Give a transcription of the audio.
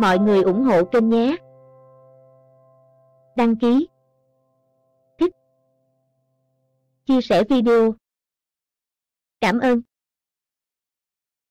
mọi người ủng hộ kênh nhé. Đăng ký, thích, chia sẻ video. Cảm ơn.